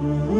Mm-hmm.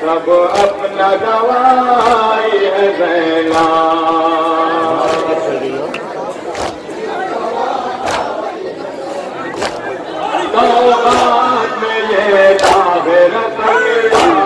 سب اپنا گوائی ہے زینا تو بات میں یہ تاغیر تنگائی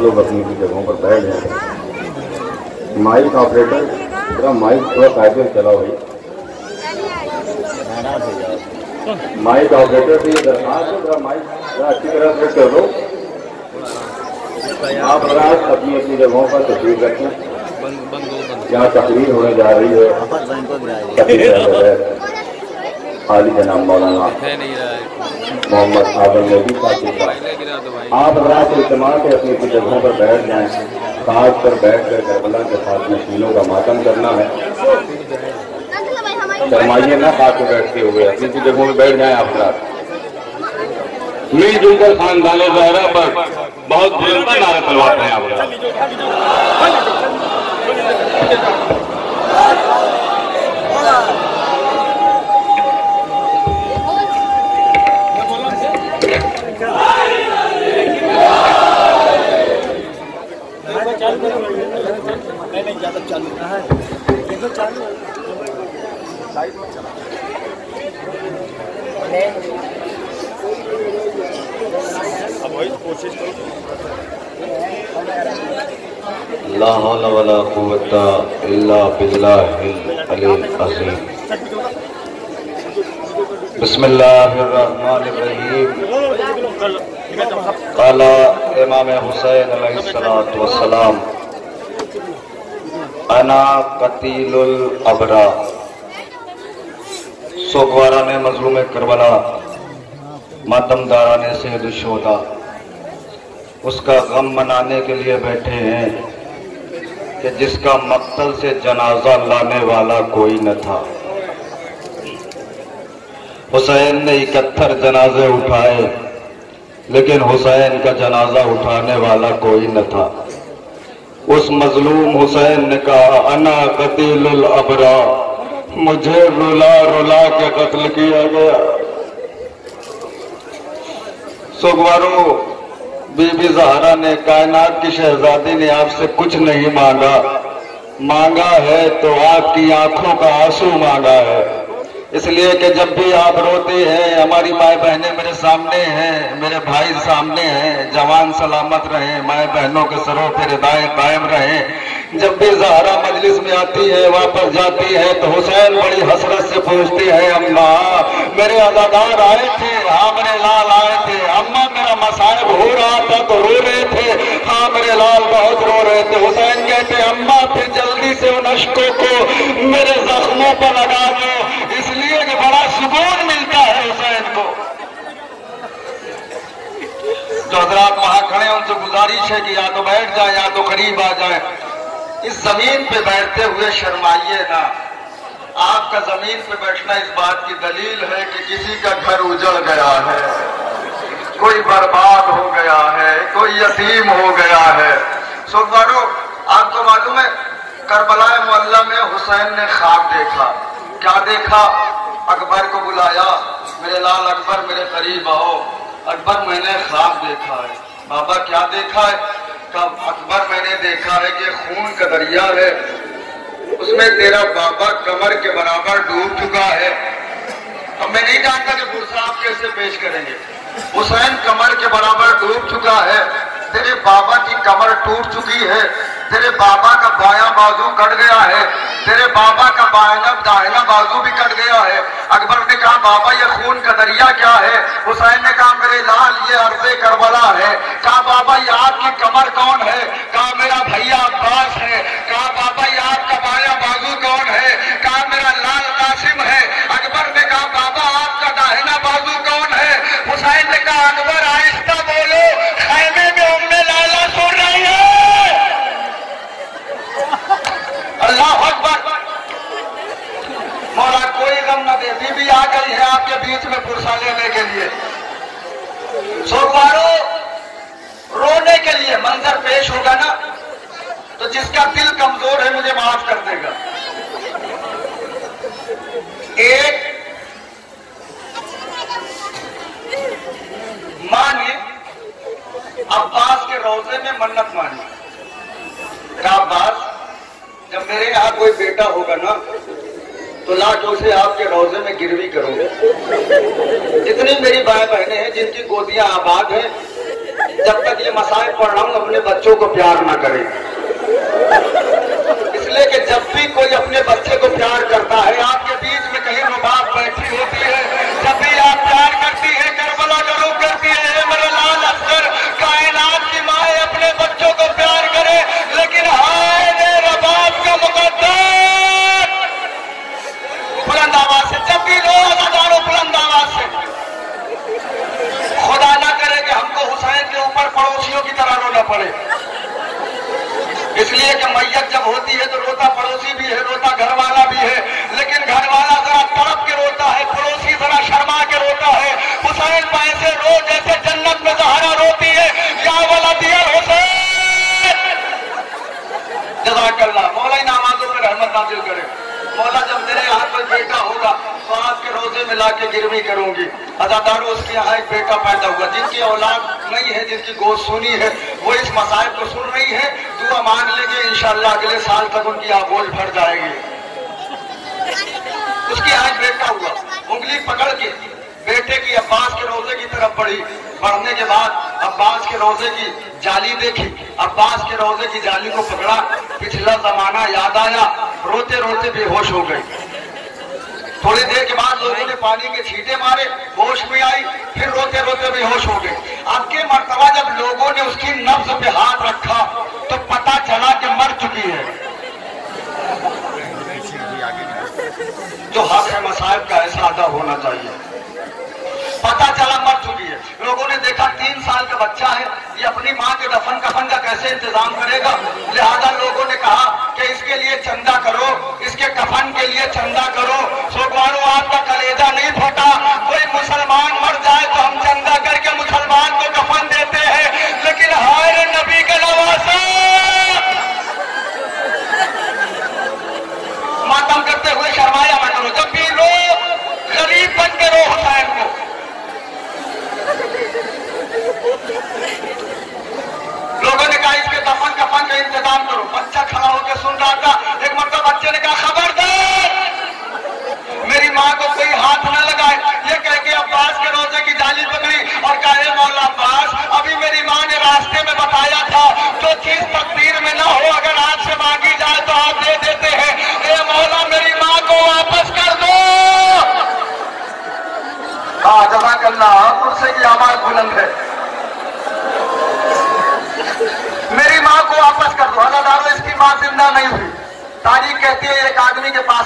لوگ اپنی اپنی جگہوں پر بیٹھ جائیں۔ مائک آپریٹر ذرا مائک تھوڑا قاعدے سے چلاؤ بھائی مائک آپریٹر سے یہ درخواست ہے ذرا مائک ذرا اچھی طرح سے کر دو۔ آپ حضرات اپنی اپنی جگہوں پر تصویر رکھیں۔ جہاں تقریر ہونے جا رہی ہے۔ خالی جناب مولانا۔ محمد آدم نبی صاحب آپ حضرات اجتماع کے اپنی اپنی جگہوں پر بیٹھ جائیں خاص پر بیٹھ کر کربلا کے ساتھ مشینوں کا ماتم کرنا ہے۔ شرمائیے نہ خاص پہ بیٹھتے ہوئے اپنی اپنی جگہوں میں بیٹھ جائیں آپ حضرات مل جل کر خاندان زہرا پر بہت بلندہ نعرے تلواتے ہیں آپ۔ حضرات لا حول ولا قوت الا باللہ العلی العظیم۔ بسم اللہ الرحمن الرحیم۔ قال امام حسین علیہ السلام انا قتیل الابرا سوگوارا نے مظلوم کربلا ماتم دارا نے سید اس کا غم منانے کے لیے بیٹھے ہیں کہ جس کا مقتل سے جنازہ لانے والا کوئی نہ تھا حسین نے اکتھر جنازے اٹھائے لیکن حسین کا جنازہ اٹھانے والا کوئی نہ تھا اس مظلوم حسین نے کہا، انا قتیل الابرا، مجھے رولا رولا کے قتل کیا گیا۔ سگوارو بی بی زہرہ نے کائنات کی شہزادی نے آپ سے کچھ نہیں مانگا۔ مانگا ہے تو آپ کی آنکھوں کا آنسو مانگا ہے۔ اس لیے کہ جب بھی آپ روتے ہیں، ہماری مائے بہنیں میرے سامنے ہیں، میرے بھائی سامنے ہیں، جوان سلامت رہیں مائے بہنوں کے سروں پہ ردائے قائم رہیں۔ جب بھی زہرا مجلس میں آتی ہے، واپس جاتی ہے، تو حسین بڑی حسرت سے پوچھتی ہے اممہ میرے ادادار آئے تھے ہاں میرے لال آئے تھے اممہ میرا مسائب ہو رہا تھا تو رو رہے تھے۔ ہاں میرے لال بہت رو رہے تھے۔ حسین کہتے اممہ پھر جلدی سے ان اشکوں کو میرے زخموں پر لگا دو۔ سکون ملتا ہے حسین کو۔ جو حضرات وہاں کھڑے ان سے گزارش ہے کہ یا تو بیٹھ جائیں، یا تو قریب آ جائیں۔ اس زمین پہ بیٹھتے ہوئے شرمائیے نا آپ کا زمین پہ بیٹھنا اس بات کی دلیل ہے کہ کسی کا گھر اجڑ گیا ہے۔ کوئی برباد ہو گیا ہے، کوئی یتیم ہو گیا ہے۔ سوگوارو آپ کو معلوم ہے کربلا مولا میں حسین نے خواب دیکھا۔ کیا دیکھا؟ اکبر کو بلایا، میرے لال اکبر میرے قریب آؤ۔ اکبر میں نے خواب دیکھا ہے۔ بابا کیا دیکھا ہے؟ کہ اکبر میں نے دیکھا ہے کہ خون کا دریا ہے۔ اس میں تیرا بابا کمر کے برابر ڈوب چکا ہے۔ اب میں نہیں جانتا کہ برسا آپ کیسے پیش کریں گے۔ حسین کمر کے برابر ڈوب چکا ہے۔ تیرے بابا کی کمر ٹوٹ چکی ہے، تیرے بابا کا بایاں بازو کٹ گیا ہے، تیرے بابا کا بایاں داہنا بازو بھی کٹ گیا ہے۔ اکبر نے کہا، بابا، یہ خون کا دریا کیا ہے؟ حسین نے کہا، میرے لال، یہ عرض کربلا ہے۔ کہا، بابا، یہ آپ کی کمر کون ہے؟ کہا، میرا بھیا عباس ہے۔ کہا، بابا، یہ آپ کا بایاں بازو کون ہے؟ کہا، میرا لال قاسم ہے۔ اکبر نے کہا، بابا، آپ کا داہنا بازو کون ہے؟ حسین نے کہا، اکبر، آئے میں میں گروی کروں۔ جتنی میری بھائی بہنیں ہیں جن کی گودیاں آباد ہیں۔ جب تک یہ مسائل پڑھ رہا ہوں، اپنے بچوں کو پیار نہ کریں۔ اس لیے کہ جب بھی کوئی اپنے بچے کو پیار کرتا ہے، آپ ہوگا جن کی اولاد نہیں ہے، جن کی گوشت سونی ہے، وہ اس مسائل کو سن رہی ہے دعا مانگ لے گے، انشاءاللہ اگلے سال تک ان کی آبول بھر جائے گی۔ اس کی آج بیٹا ہوا، انگلی پکڑ کے بیٹے کی عباس کے روزے کی طرف بڑھی۔ بڑھنے کے بعد عباس کے روزے کی جالی دیکھی۔ عباس کے روزے کی جالی کو پکڑا۔ پچھلا زمانہ یاد آیا۔ روتے روتے بے ہوش ہو گئی تھوڑی دیر کے بعد لوگوں نے پانی کے چھیٹے مارے، ہوش میں آئی، پھر روتے روتے بے ہوش ہو گئے۔ اب کے مرتبہ جب لوگوں نے اس کی نفس پہ ہاتھ رکھا، تو پتا چلا کہ مر چکی ہے۔ جو حق مسائل کا ایسا ادا ہونا چاہیے۔ پتا چلا مر چکی ہے۔ لوگوں نے دیکھا تین سال کا بچہ ہے۔ یہ اپنی ماں کے دفن کفن کا کیسے انتظام کرے گا؟ لہذا لوگوں نے کہا کہ اس کے لیے چندہ کرو، اس کے کفن کے لیے چندہ کرو۔ سوکوانو آپ کا کلیجہ نہیں پھٹا۔ کوئی مسلمان مر جائے تو ہم چندہ کر کے مسلمان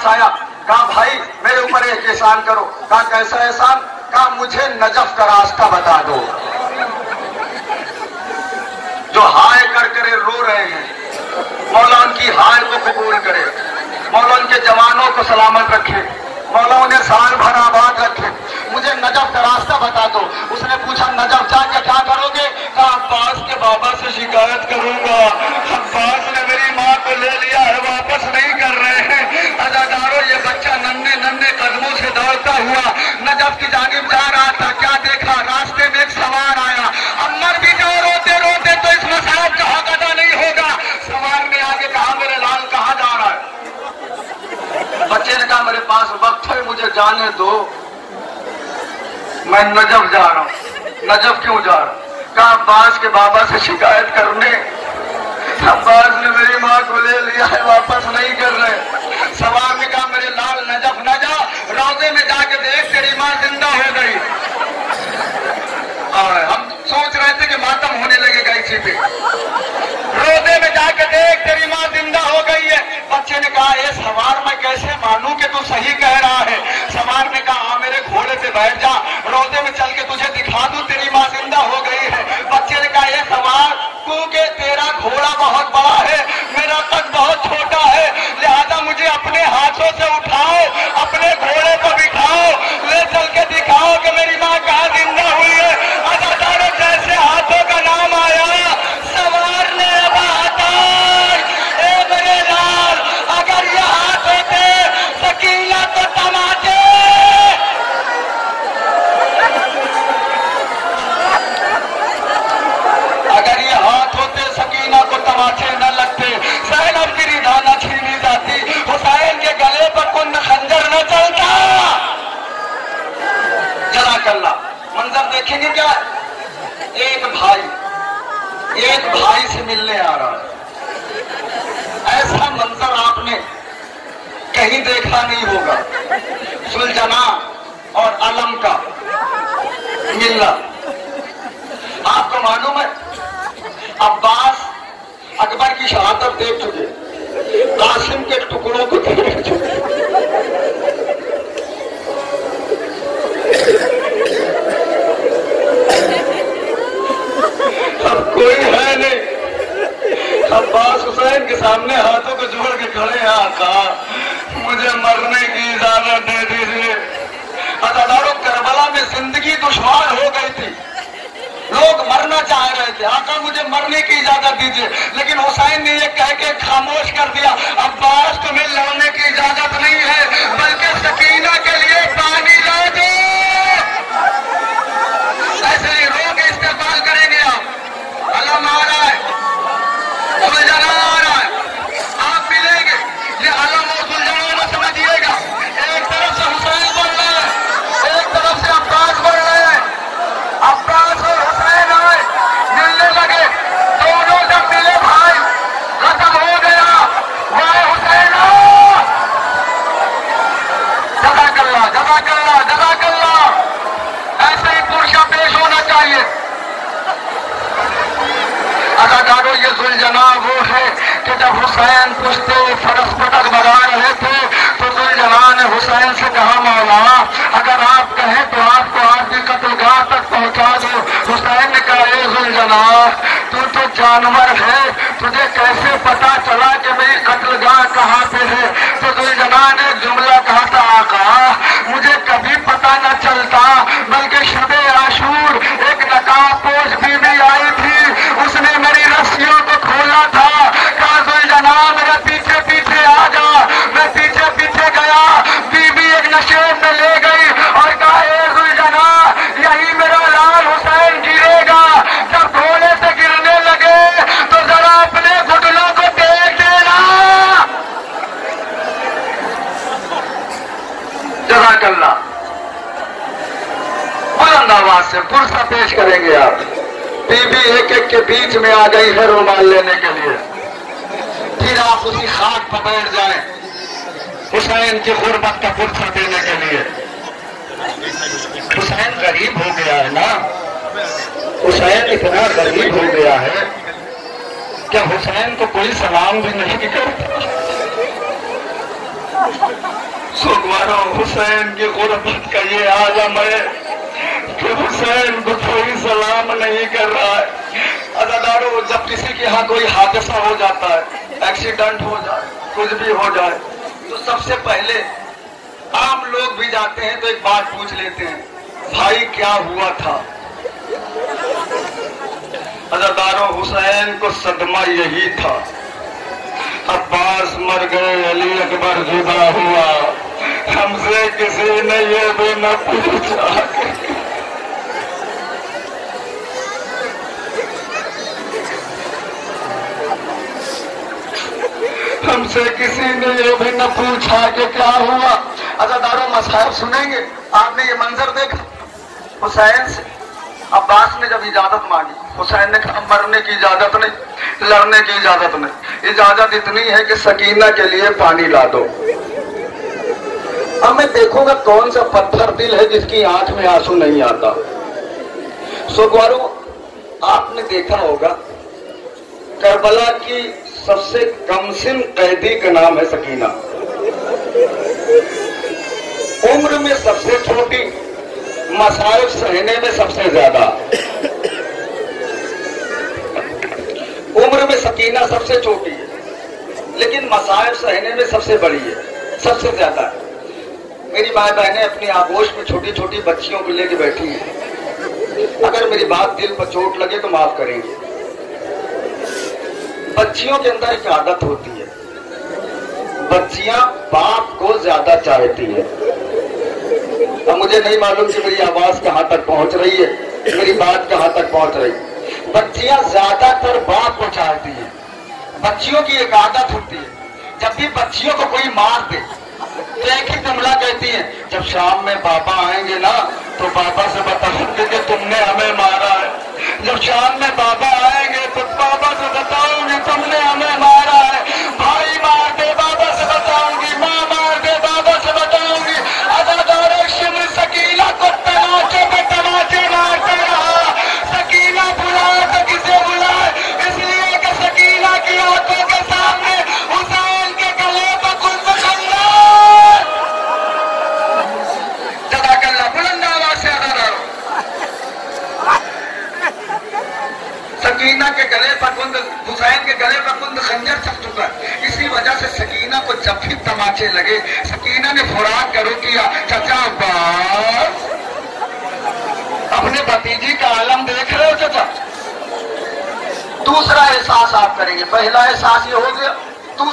آیا کہا، بھائی، میرے اوپر ایک احسان کرو۔ کہا، کیسا احسان؟ کہا، مجھے نجف کا راستہ بتا دو۔ جو ہائے کر کرے رو رہے ہیں۔ مولا ان کی ہائے کو قبول کرے۔ مولا ان کے جوانوں کو سلامت رکھے۔ مولا انہیں سال بھر آباد رکھے۔ مجھے نجف کا راستہ بتا دو۔ اس نے پوچھا، نجف جا کے کیا کرو گے؟ کہا، عباس کے بابا سے شکایت کروں گا۔ عباس نے میری ماں کو لے لیا ہے، واپس نہیں کر یہ بچہ ننے ننے قدموں سے دوڑتا ہوا نجف کی جانب جا رہا تھا، کیا دیکھا؟ راستے میں ایک سوار آیا۔ اب بھی جاؤ روتے روتے تو اس مسائل کا حق ادا نہیں ہوگا۔ سوار نے آگے کہا، میرے لال، کہاں جا رہا ہے؟ بچے نے کہا، میرے پاس وقت ہے، مجھے جانے دو۔ میں نجف جا رہا ہوں۔ نجف کیوں جا رہا؟ ہوں کہا، عباس کے بابا سے شکایت کرنے۔ عباس نے میری ماں کو لے لیا ہے، واپس نہیں کر رہے۔ سوار نے کہا، میرے لال نجف نہ جا روزے میں جا کے دیکھ، تیری ماں زندہ ہو گئی۔ اور ہم سوچ رہے تھے کہ ماتم ہونے لگے گا اسی پہ۔ روزے میں جا کے دیکھ، تیری ماں زندہ ہو گئی ہے۔ بچے نے کہا یہ سوار، میں کیسے مانوں کہ تو صحیح کہہ رہا ہے؟ سوار نے کہا ہاں میرے گھوڑے پہ بیٹھ جا۔ روزے میں چل کے تجھے دکھا دوں، تیری ماں زندہ ہو گئی ہے۔ بچے نے کہا یہ سوار تو کہ تیرا گھوڑا بہت بڑا ہے، میرا اپنے ہاتھوں سے اٹھاؤ اپنے گھوڑے ایک بھائی سے ملنے آ رہا ہے۔ ایسا منظر آپ نے کہیں دیکھا نہیں ہوگا۔ سلجنا اور علم کا ملنا آپ کو معلوم ہے، عباس اکبر کی شہادت دیکھ چکے، قاسم کے ٹکڑوں کو دیکھ چکے۔ کوئی ہے نہیں۔ عباس حسین کے سامنے ہاتھوں کو جوڑ کے کھڑے ہیں، آقا، مجھے مرنے کی اجازت دے دیجیے ادادارو اچھا، کربلا میں زندگی دشوار ہو گئی تھی۔ لوگ مرنا چاہ رہے تھے۔ آقا، مجھے مرنے کی اجازت دیجیے لیکن حسین نے یہ کہہ کے خاموش کر دیا، عباس تمہیں لڑنے کی اجازت نہیں ہے، بلکہ سکینہ کے لیے پانی لا دو ایسے ہی رو کے استقبال کریں گے آپ علم آ رہا ہے سلجھنا آ رہا ہے آپ ملیں گے یہ علم اور سلجھنا نہ سمجھیے گا ایک طرف سے حسین بڑھ رہے ہیں ایک طرف سے عباس بڑھ رہے ہیں عباس اور حسین آئے ملنے لگے دونوں جب ملے بھائی ختم ہو گیا وائے حسین آ! جزاک اللہ جزاک اللہ ایسے ہی پرشا پیش ہونا چاہیے۔ اداکارو یہ زلجنا وہ ہے کہ جب حسین پشتے فرس پٹک بگا رہے تھے، تو زلجنا نے حسین سے کہا، مولا، اگر آپ کہیں تو آپ کو آپ کی قتل گاہ تک پہنچا دو۔ حسین نے کہا، اے زلجنا تو تو جانور ہے، تجھے کیسے پتا چلا کہ میری قتل گاہ کہاں پہ ہے؟ تو زلجنا نے جملہ کہا تھا، آقا نہ چلتا، بلکہ شب عاشور ایک نقاب پوش بیوی آئی تھی۔ اس نے میری رسیوں کو کھولا تھا۔ کہا زلجنا میرے پیچھے پیچھے آ جا۔ میں پیچھے پیچھے گیا۔ بیوی ایک نشے میں لے گئی اور کہا، اے زلجنا یہی میرا لال حسین گرے گا جب گھوڑے سے گرنے لگے تو ذرا اپنے گھٹنوں کو دیکھ دینا جزاک اللہ بلند آواز سے پرسہ پیش کریں گے آپ۔ بی بی ایک ایک کے بیچ میں آ گئی ہے رومال لینے کے لیے۔ پھر آپ اسی خاک پر بیٹھ جائیں۔ حسین کی غربت کا پرسہ دینے کے لیے۔ حسین غریب ہو گیا ہے نا۔ حسین اتنا غریب ہو گیا ہے کیا حسین کو کوئی سلام بھی نہیں کرتا۔ سگواروں حسین کی غربت کا یہ عالم ہے۔ کہ حسین کو کوئی سلام نہیں کر رہا ہے۔ اداداروں جب کسی کے ہاں کوئی حادثہ ہو جاتا ہے ایکسیڈنٹ ہو جائے، کچھ بھی ہو جائے، تو سب سے پہلے عام لوگ بھی جاتے ہیں تو ایک بات پوچھ لیتے ہیں، بھائی کیا ہوا تھا؟ ازاداروں حسین کو صدمہ یہی تھا۔ عباس مر گئے، علی اکبر جدا ہوا۔ ہم سے کسی نے یہ بھی نہ پوچھا۔ تم سے کسی نے یہ بھی نہ پوچھا کہ کیا ہوا۔ اچھا، ازاداروں مسائب سنیں گے۔ آپ نے یہ منظر دیکھا؟ حسین سے۔ عباس نے جب اجازت مانگی، حسین نے کہا، مرنے کی اجازت نہیں، لڑنے کی اجازت نہیں۔ اجازت اتنی ہے کہ سکینہ کے لیے پانی لا دو۔ اب میں دیکھوں گا کون سا پتھر دل ہے جس کی آنکھ میں آنسو نہیں آتا۔ سو گوارو، آپ نے دیکھا ہوگا، کربلا کی سب سے کم سن قیدی کا نام ہے سکینہ۔ عمر میں سب سے چھوٹی مسائف سہنے میں سب سے زیادہ۔ عمر میں سکینہ سب سے چھوٹی ہے لیکن مسائف سہنے میں سب سے بڑی ہے، سب سے زیادہ۔ ہے میری ماں بہنیں اپنی آگوش میں چھوٹی چھوٹی بچیوں کو لے کے بیٹھی ہیں۔ اگر میری بات دل پر چوٹ لگے تو معاف کریں گے۔ بچیوں کے اندر ایک عادت ہوتی ہے۔ بچیاں باپ کو زیادہ چاہتی ہے اب مجھے نہیں معلوم کہ میری آواز کہاں تک پہنچ رہی ہے۔ میری بات کہاں تک پہنچ رہی ہے۔ بچیاں زیادہ تر باپ کو چاہتی ہیں۔ بچیوں کی ایک عادت ہوتی ہے۔ جب بھی بچیوں کو کوئی مار دے ایک ہی جملہ کہتی ہے جب شام میں بابا آئیں گے نا، تو بابا سے بتا سکتے کہ تم نے ہمیں مارا ہے۔ جب شام میں بابا آئیں گے، تو بابا سے بتاؤں گے تم نے ہمیں مارا ہے۔ بھائی مار دے بابا۔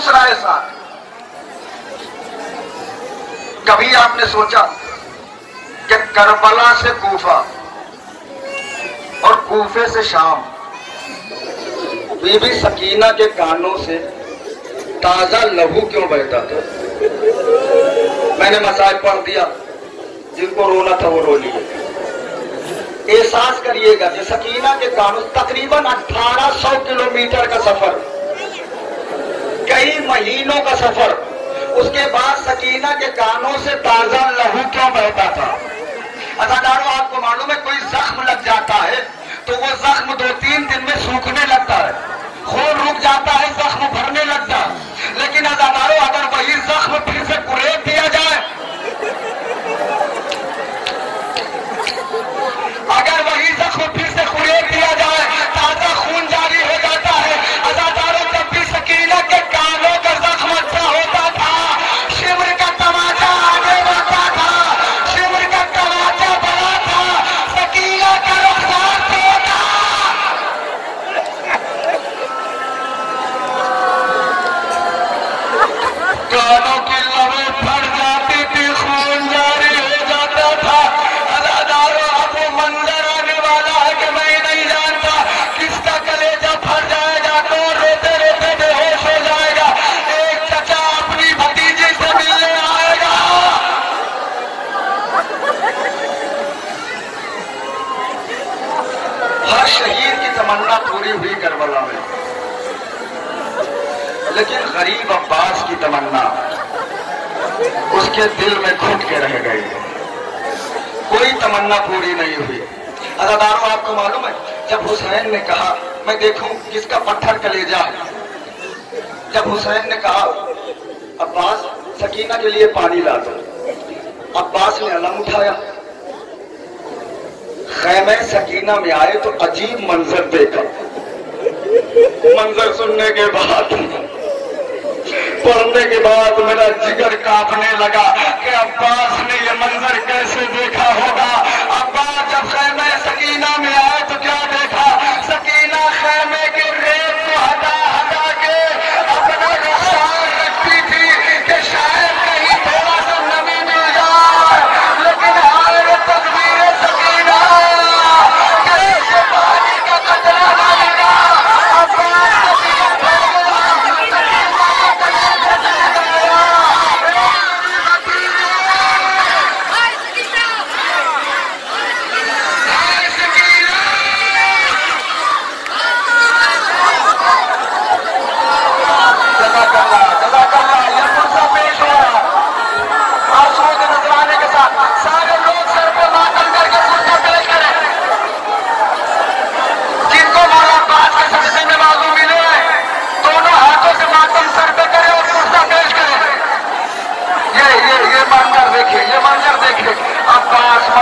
دوسرا ایسا کبھی آپ نے سوچا کہ کربلا سے کوفہ اور کوفے سے شام بی بی سکینہ کے کانوں سے تازہ لہو کیوں بہتا تھا؟ میں نے مسائل پڑھ دیا، جن کو رونا تھا وہ رو لیے۔ احساس کریے گا کہ سکینہ کے کانوں تقریباً اٹھارہ سو کلومیٹر کا سفر۔ کئی مہینوں کا سفر۔ اس کے بعد سکینہ کے کانوں سے تازہ لہو کیوں بہتا تھا؟ اچھا ازاداروں آپ کو معلوم ہے کوئی زخم لگ جاتا ہے تو وہ زخم دو تین دن میں سوکھنے لگتا ہے۔ خون رک جاتا ہے، زخم بھرنے لگتا ہے۔ لیکن اچھا ازاداروں اگر وہی زخم پھر سے قریب دیا جائے۔ اگر وہی زخم پھر کربلا میں۔ لیکن غریب عباس کی تمنا، اس کے دل میں گھٹ کے رہ گئی۔ کوئی تمنا پوری نہیں ہوئی۔ اداداروں آپ کو معلوم ہے، جب حسین نے کہا، میں دیکھوں کس کا پتھر کلیجا ہے۔ جب حسین نے کہا، عباس، سکینہ کے لیے پانی لا دو۔ عباس نے علم اٹھایا۔ خیمہ سکینہ میں آئے تو عجیب منظر دیکھا۔ منظر سننے کے بعد، پڑھنے کے بعد میرا جگر کانپنے لگا کہ عباس نے یہ منظر کیسے دیکھا ہوگا؟ عباس جب خیمہ سکینہ میں آئے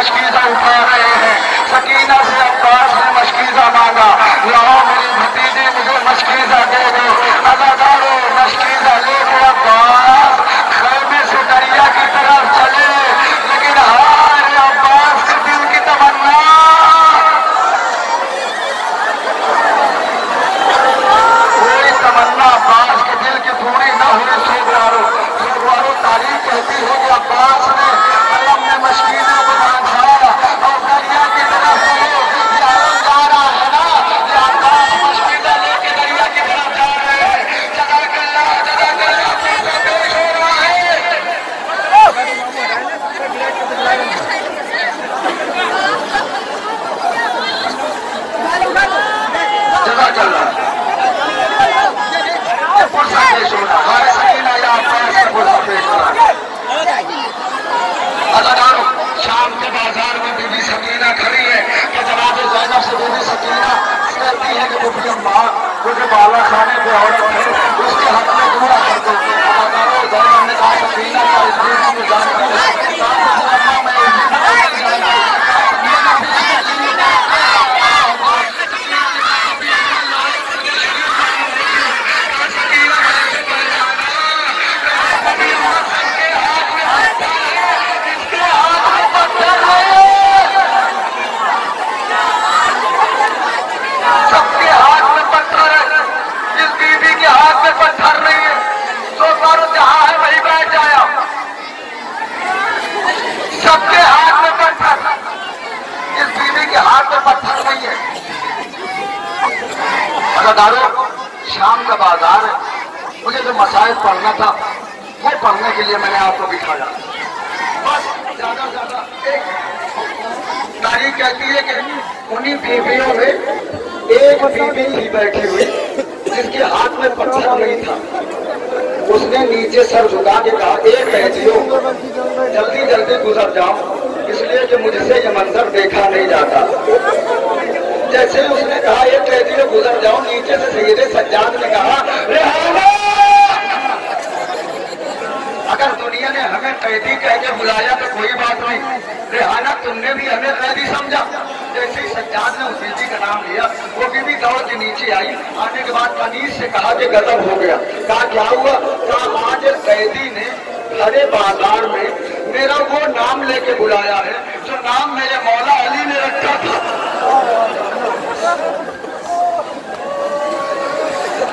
مشکیزہ اٹھا رہے ہیں۔ سکینہ سے عباس نے مشکیزہ مانگا۔ لاؤ میری بھتیجی، مجھے مشکیزہ دے دو۔ اداکاروں مشکیزہ لے کے عباس خیمے سے دریا کی طرف چلے۔ لیکن ہارے عباس کے دل کی تمنا۔ کوئی تمنا عباس کے دل کی تھوڑی نہ ہوئی سوگواروں سوگواروں تاریخ کہتی ہے کہ عباس نے۔ علم نے مشکیزہ بنا اداروں شام کا بازار ہے. مجھے جو مسائل پڑھنا تھا، وہ پڑھنے کے لیے میں نے آپ کو بٹھایا۔ بس زیادہ زیادہ تاریخ کہتی ہے کہ انہیں بیویوں میں ایک بیوی ہی بیٹھی ہوئی جس کے ہاتھ میں پتھر نہیں تھا۔ اس نے نیچے سر جھکا کے کہا ایک بہتیوں جلدی جلدی گزر جاؤ، اس لیے کہ مجھ سے یہ منظر دیکھا نہیں جاتا۔ جیسے اس نے کہا، یہ تیزی میں گزر جاؤں نیچے سے سید سجاد نے کہا، رہانا! اگر دنیا نے ہمیں قیدی کہہ کے بلایا تو کوئی بات نہیں۔ ریحانہ تم نے بھی ہمیں قیدی سمجھا۔ جیسے سجاد نے اسیدی کا نام لیا، وہ بھی بھی دور کے نیچے آئی۔ آنے کے بعد تنیز سے کہا کہ غضب ہو گیا۔ کہا، کیا ہوا؟ کہا، آج قیدی نے ہرے بازار میں میرا وہ نام لے کے بلایا ہے، جو نام میرے مولا علی نے رکھا تھا۔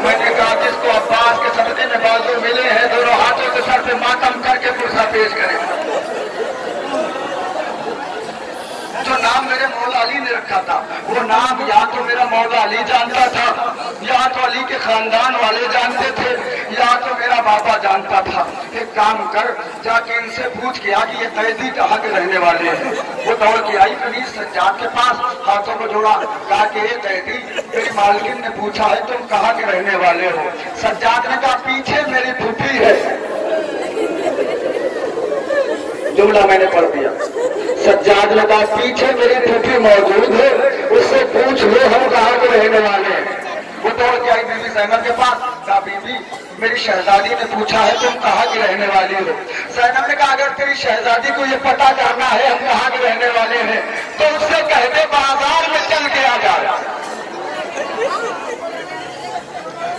میں نے کہا، جس کو عباس کے سبقے میں بازو ملے ہیں، دونوں ہاتھوں کے سر پہ ماتم کر کے پرسہ پیش کریں جو نام میرے مولا علی نے رکھا تھا، وہ نام یا تو میرا مولا علی جانتا تھا، یا تو علی کے خاندان والے جانتے تھے، یا تو میرا بابا جانتا تھا۔ ایک کام کر، جا کے ان سے پوچھ کے آ کہ یہ قیدی کہاں کے رہنے والے ہیں؟ وہ دور کی آئی کنیز سجاد کے پاس ہاتھوں کو جوڑا، کہا کہ یہ قیدی، میری مالکن نے پوچھا ہے، تم کہاں کے رہنے والے ہو؟ سجاد نے کہا، پیچھے میری پھوپھی ہے۔ جملہ میں نے پڑھ دیا۔ سجاد لگا پیچھے میری ٹھٹی موجود ہے، اس سے پوچھ لو ہم کہاں کے رہنے والے ہیں۔ وہ دوڑ کے آئی بی زینب کے پاس۔ کہا، بیوی، میری شہزادی نے پوچھا ہے تم کہاں کی رہنے والی ہو؟ زینب نے کہا، اگر تیری شہزادی کو یہ پتا کرنا ہے ہم کہاں کے رہنے والے ہیں، تو اس سے کہتے بازار میں چل کے آ جا۔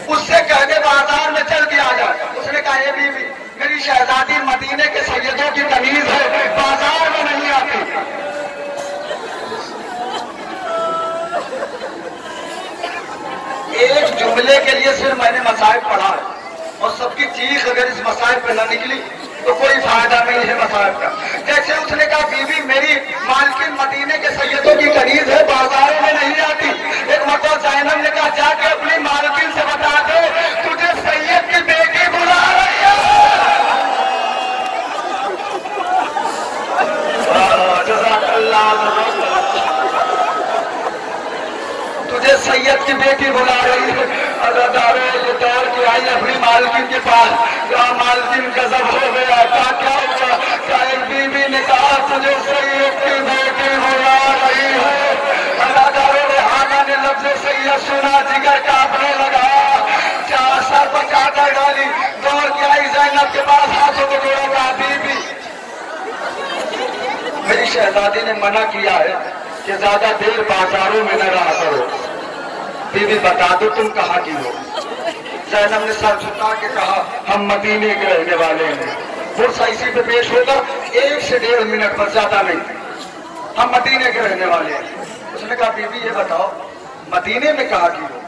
اس سے کہتے بازار میں چل کے آ جا۔ اس نے کہا یہ بی میری شہزادی مدینے کے سیدوں کی تمیز ہے، بازار میں نہیں آتی۔ ایک جملے کے لیے صرف میں نے مسائب پڑھا ہے۔ اور سب کی چیز اگر اس مسائب پہ نہ نکلی، تو کوئی فائدہ نہیں ہے مسائب کا۔ جیسے اس نے کہا، بیوی بی میری مالکن مدینے کے سیدوں کی شریعت کی بیٹی بلا رہی ہے۔ اداداروں یہ دور کی آئی اپنی مالکن کے پاس کہا مالکن غضب ہو گیا کہا کیا ہوا؟ کہا ایک بی بی نے کہا، تجھے سید کی بیٹی بلا رہی ہے۔ اداداروں نے ہانا نے لفظ سید سنا، جگر کا اپنے لگا۔ کیا اثر پر کاٹا ڈالی؟ دور کی آئی زینب کے پاس، ہاتھوں کو جوڑا کہا بی میری شہزادی نے منع کیا ہے کہ زیادہ دیر بازاروں میں نہ رہا کرو۔ بیوی بتا دو تم کہا کی ہو۔ زینب نے سر جھتا کے کہا، ہم مدینے کے رہنے والے ہیں۔ فرصہ اسی پہ پیش ہوگا، ایک سے ڈیڑھ منٹ پر زیادہ نہیں۔ ہم مدینے کے رہنے والے ہیں۔ اس نے کہا، بیوی، یہ بتاؤ، مدینے میں کہا کی ہو؟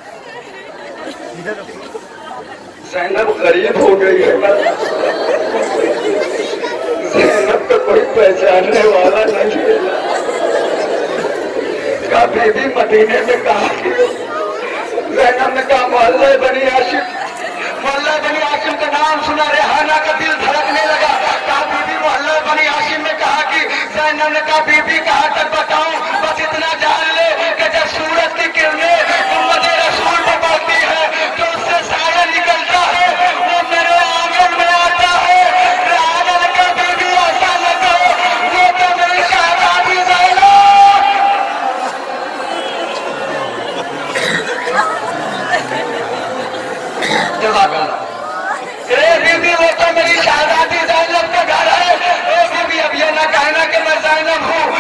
زینب غریب ہو گئی ہے۔ زینب تو کوئی پہچاننے والا نہیں ہے۔ کہا، بیوی، مدینے میں کہا کی ہو؟ بیگم نے کہا محلہ بنی عاشق محلہ بنی عاشق کا نام سنا ریحانہ کا دل دھڑکنے لگا کہا بی بی محلہ بنی عاشق نے کہا کہ زینب نے کہا بی بی کہاں تک بتاؤں؟ بس اتنا جان لے کہ جب سورج کی کرنے وہ تو میری شہزادی زینب کا گھر ہے۔ ایک بی بی، اب یہ نہ کہنا کہ میں زینب ہوں۔